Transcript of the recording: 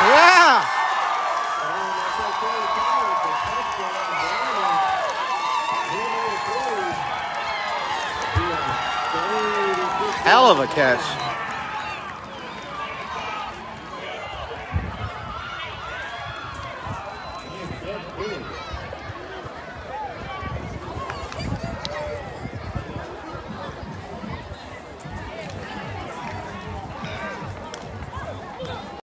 Yeah. Hell of a catch. Yeah.